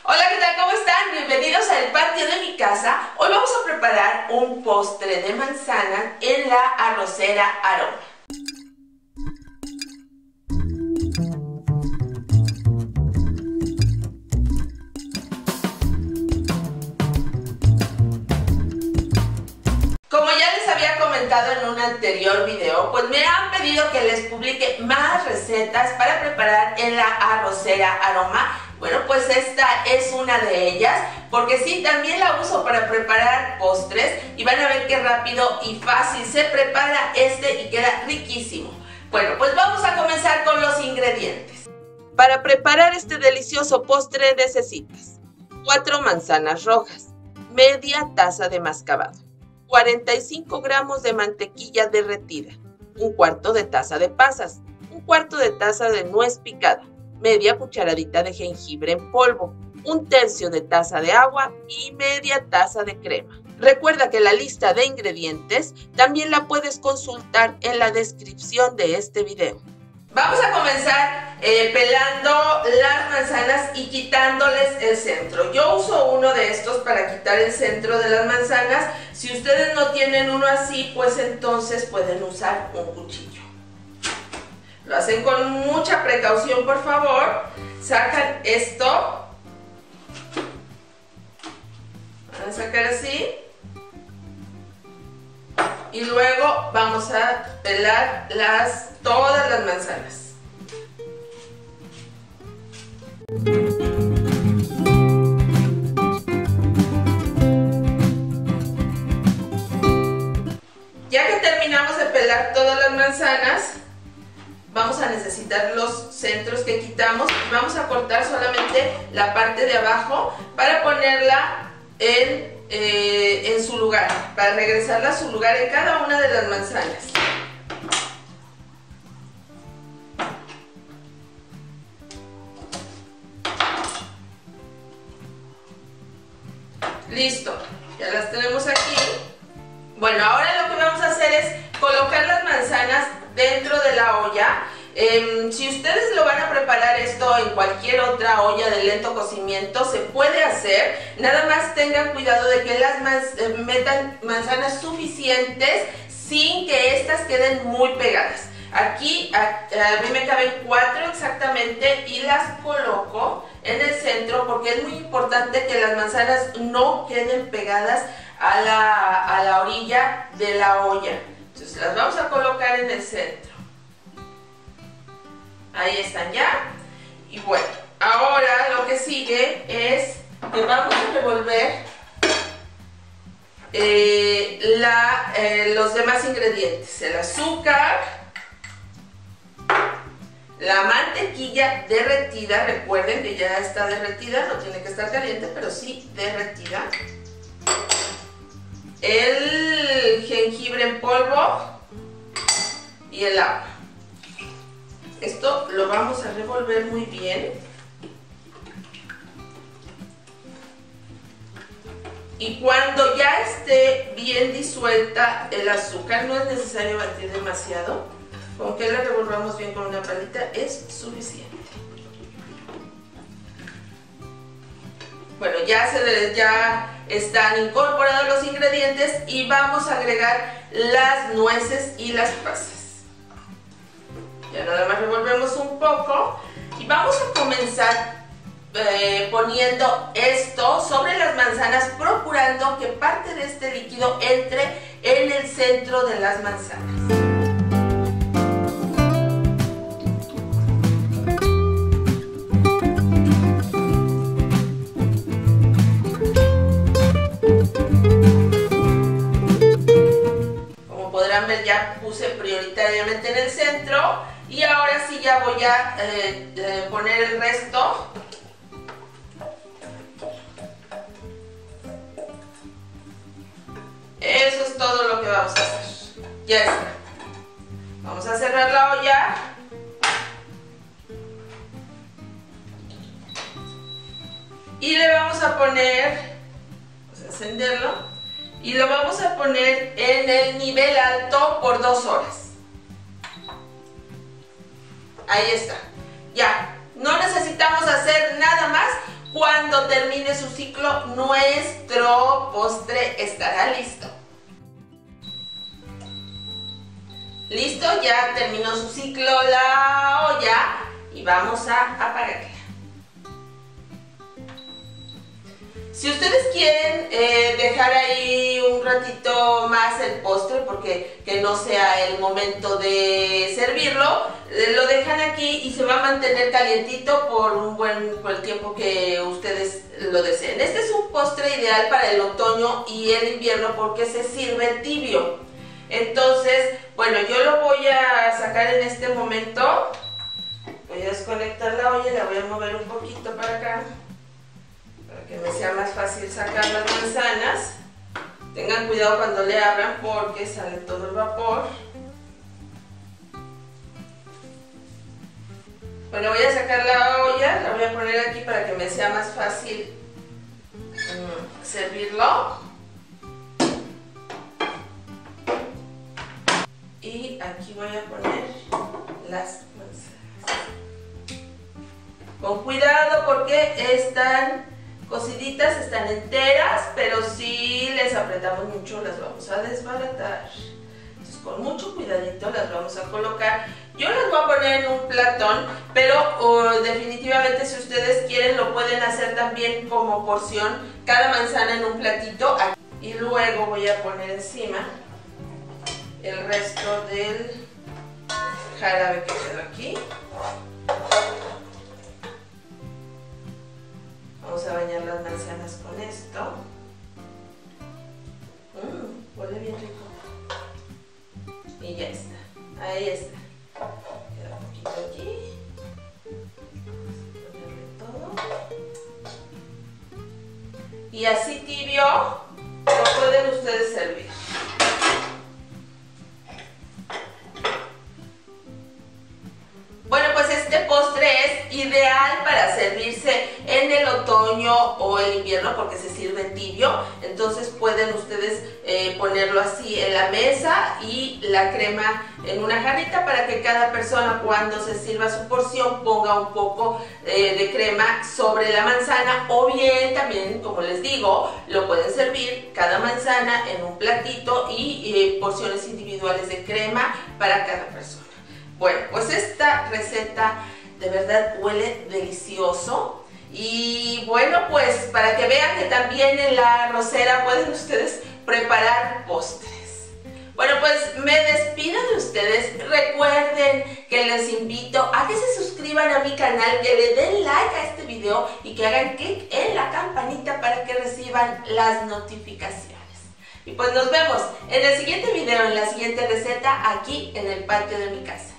Hola, ¿qué tal? ¿Cómo están? Bienvenidos al patio de mi casa. Hoy vamos a preparar un postre de manzana en la arrocera aroma. Como ya les había comentado en un anterior video, pues me han pedido que les publique más recetas para preparar en la arrocera aroma bueno, pues esta es una de ellas, porque sí, también la uso para preparar postres y van a ver qué rápido y fácil se prepara este y queda riquísimo. Bueno, pues vamos a comenzar con los ingredientes. Para preparar este delicioso postre necesitas 4 manzanas rojas, media taza de mascabado, 45 gramos de mantequilla derretida, un cuarto de taza de pasas, un cuarto de taza de nuez picada, media cucharadita de jengibre en polvo, un tercio de taza de agua y media taza de crema. Recuerda que la lista de ingredientes también la puedes consultar en la descripción de este video. Vamos a comenzar eh, pelando las manzanas y quitándoles el centro. Yo uso uno de estos para quitar el centro de las manzanas. Si ustedes no tienen uno así, pues entonces pueden usar un cuchillo. Lo hacen con mucha precaución, por favor. Sacan esto. Van a sacar así. Y luego vamos a pelar las, todas las manzanas. Ya que terminamos de pelar todas las manzanas, vamos a necesitar los centros que quitamos y vamos a cortar solamente la parte de abajo para ponerla en, eh, en su lugar, para regresarla a su lugar en cada una de las manzanas. Listo, ya las tenemos aquí. Bueno, ahora lo que vamos a hacer es colocar las manzanas dentro de la olla. Em, si ustedes lo van a preparar esto en cualquier otra olla de lento cocimiento, se puede hacer. Nada más tengan cuidado de que las eh, metan manzanas suficientes sin que estas queden muy pegadas. Aquí a, mí me caben cuatro exactamente y las coloco en el centro porque es muy importante que las manzanas no queden pegadas a la, a la orilla de la olla. Entonces las vamos a colocar en el centro. Ahí están ya. Y bueno, ahora lo que sigue es que vamos a revolver eh, eh, los demás ingredientes. El azúcar, la mantequilla derretida, recuerden que ya está derretida, no tiene que estar caliente, pero sí derretida el jengibre en polvo y el agua. Esto lo vamos a revolver muy bien. Y cuando ya esté bien disuelta el azúcar, no es necesario batir demasiado, con que la revolvamos bien con una palita es suficiente. Bueno, ya, se, ya están incorporados los ingredientes y vamos a agregar las nueces y las pasas. Ya nada más revolvemos un poco y vamos a comenzar eh, poniendo esto sobre las manzanas procurando que parte de este líquido entre en el centro de las manzanas. Y ahora sí ya voy a eh, eh, poner el resto. Eso es todo lo que vamos a hacer. Ya está. Vamos a cerrar la olla. Y le vamos a poner vamos a encenderlo y lo vamos a poner en el nivel alto por dos horas. Ahí está. Ya, no necesitamos hacer nada más Cuando termine su ciclo, nuestro postre estará listo. Listo, ya terminó su ciclo la olla y vamos a apagarla. Si ustedes quieren eh, dejar ahí un ratito más el postre, porque que no sea el momento de servirlo, eh, lo dejan aquí y se va a mantener calientito por un buen por el tiempo que ustedes lo deseen. Este es un postre ideal para el otoño y el invierno porque se sirve tibio. Entonces, bueno, yo lo voy a sacar en este momento. Voy a desconectar la olla, la voy a mover un poquito para acá que me sea más fácil sacar las manzanas. Tengan cuidado cuando le abran porque sale todo el vapor. Bueno, voy a sacar la olla, la voy a poner aquí para que me sea más fácil mm, servirlo. Y aquí voy a poner las manzanas. Con cuidado porque están cociditas están enteras, pero si les apretamos mucho las vamos a desbaratar. Entonces con mucho cuidadito las vamos a colocar. Yo las voy a poner en un platón, pero definitivamente si ustedes quieren lo pueden hacer también como porción, cada manzana en un platito. Y luego voy a poner encima el resto del jarabe que quedó aquí. Vamos a bañar las manzanas con esto. Mmm, huele bien rico. Y ya está. Ahí está. Queda un poquito aquí. Ponerle todo. Y así tibio lo pueden ustedes servir. O el invierno porque se sirve tibio. Entonces pueden ustedes eh, ponerlo así en la mesa y la crema en una jarrita para que cada persona cuando se sirva su porción ponga un poco eh, de crema sobre la manzana o bien también, como les digo, lo pueden servir cada manzana en un platito y eh, porciones individuales de crema para cada persona. Bueno, pues esta receta de verdad huele delicioso. Y bueno, pues para que vean que también en la rosera pueden ustedes preparar postres. Bueno, pues me despido de ustedes. Recuerden que les invito a que se suscriban a mi canal, que le den like a este video y que hagan clic en la campanita para que reciban las notificaciones. Y pues nos vemos en el siguiente video, en la siguiente receta, aquí en el patio de mi casa.